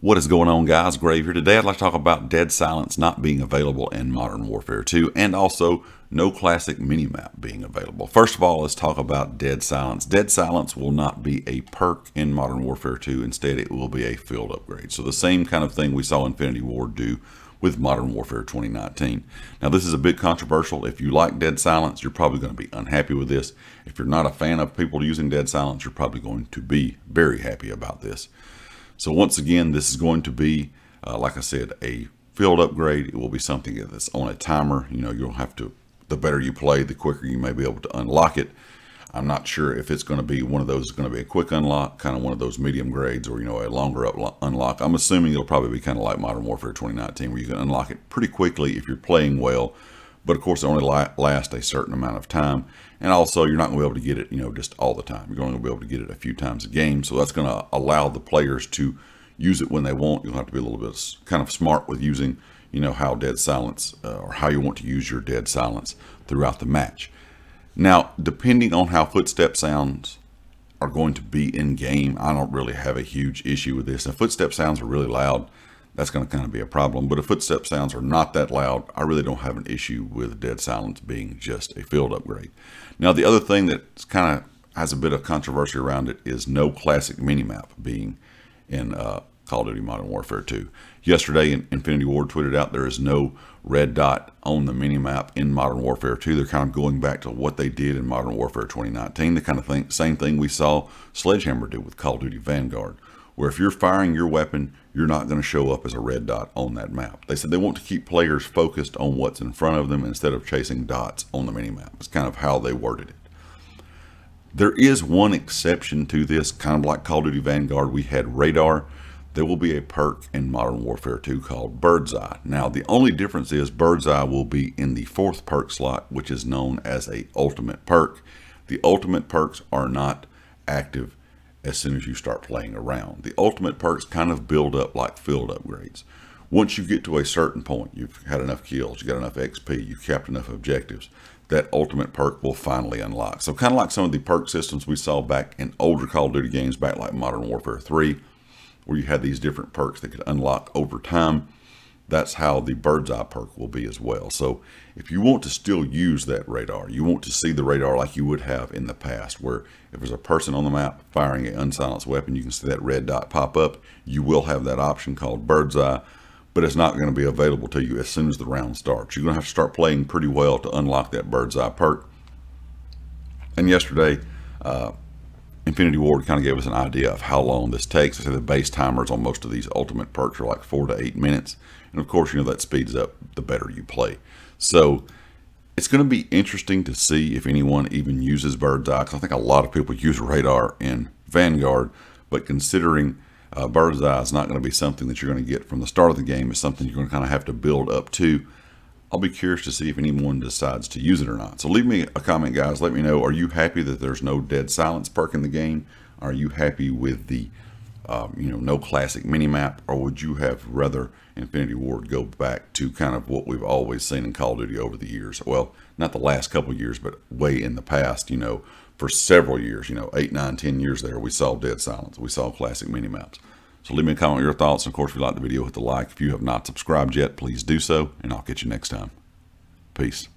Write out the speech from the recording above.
What is going on, guys? Grave here. Today, I'd like to talk about Dead Silence not being available in Modern Warfare 2 and also no classic minimap being available. First of all, let's talk about Dead Silence. Dead Silence will not be a perk in Modern Warfare 2. Instead, it will be a field upgrade. So the same kind of thing we saw Infinity Ward do with Modern Warfare 2019. Now, this is a bit controversial. If you like Dead Silence, you're probably going to be unhappy with this. If you're not a fan of people using Dead Silence, you're probably going to be very happy about this. So once again, this is going to be, uh, like I said, a field upgrade. It will be something that's on a timer. You know, you'll have to, the better you play, the quicker you may be able to unlock it. I'm not sure if it's going to be one of those, going to be a quick unlock, kind of one of those medium grades or, you know, a longer unlock. I'm assuming it'll probably be kind of like Modern Warfare 2019 where you can unlock it pretty quickly if you're playing well. But of course, it only lasts a certain amount of time. And also, you're not going to be able to get it, you know, just all the time. You're only going to be able to get it a few times a game. So that's going to allow the players to use it when they want. You'll have to be a little bit kind of smart with using, you know, how dead silence uh, or how you want to use your dead silence throughout the match. Now, depending on how footstep sounds are going to be in game, I don't really have a huge issue with this. If footstep sounds are really loud, that's going to kind of be a problem. But if footstep sounds are not that loud, I really don't have an issue with dead silence being just a field upgrade. Now, the other thing that kind of has a bit of controversy around it is no classic minimap being in uh, Call of Duty Modern Warfare 2. Yesterday, Infinity Ward tweeted out there is no red dot on the minimap in Modern Warfare 2. They're kind of going back to what they did in Modern Warfare 2019, the kind of thing, same thing we saw Sledgehammer do with Call of Duty Vanguard, where if you're firing your weapon, you're not going to show up as a red dot on that map. They said they want to keep players focused on what's in front of them instead of chasing dots on the minimap. It's kind of how they worded it. There is one exception to this, kind of like Call of Duty Vanguard. We had radar. There will be a perk in Modern Warfare 2 called Bird's Eye. Now, the only difference is Bird's Eye will be in the fourth perk slot, which is known as a ultimate perk. The ultimate perks are not active as soon as you start playing around. The ultimate perks kind of build up like field upgrades. Once you get to a certain point, you've had enough kills, you got enough XP, you've capped enough objectives, that ultimate perk will finally unlock. So kind of like some of the perk systems we saw back in older Call of Duty games, back like Modern Warfare 3, where you had these different perks that could unlock over time. That's how the bird's eye perk will be as well. So if you want to still use that radar, you want to see the radar like you would have in the past, where if there's a person on the map firing an unsilenced weapon, you can see that red dot pop up. You will have that option called bird's eye but it's not going to be available to you as soon as the round starts. You're going to have to start playing pretty well to unlock that bird's eye perk. And yesterday, uh, Infinity Ward kind of gave us an idea of how long this takes. I say the base timers on most of these ultimate perks are like four to eight minutes. And of course, you know, that speeds up the better you play. So it's going to be interesting to see if anyone even uses bird's eye. Because I think a lot of people use radar in Vanguard. But considering uh, bird's eye is not going to be something that you're going to get from the start of the game. It's something you're going to kind of have to build up to. I'll be curious to see if anyone decides to use it or not. So leave me a comment, guys. Let me know. Are you happy that there's no dead silence perk in the game? Are you happy with the, um, you know, no classic mini map, or would you have rather Infinity Ward go back to kind of what we've always seen in Call of Duty over the years? Well, not the last couple years, but way in the past. You know, for several years, you know, eight, nine, ten years there, we saw dead silence. We saw classic mini maps. So leave me a comment your thoughts. And of course, if you like the video, hit the like. If you have not subscribed yet, please do so. And I'll catch you next time. Peace.